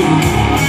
you.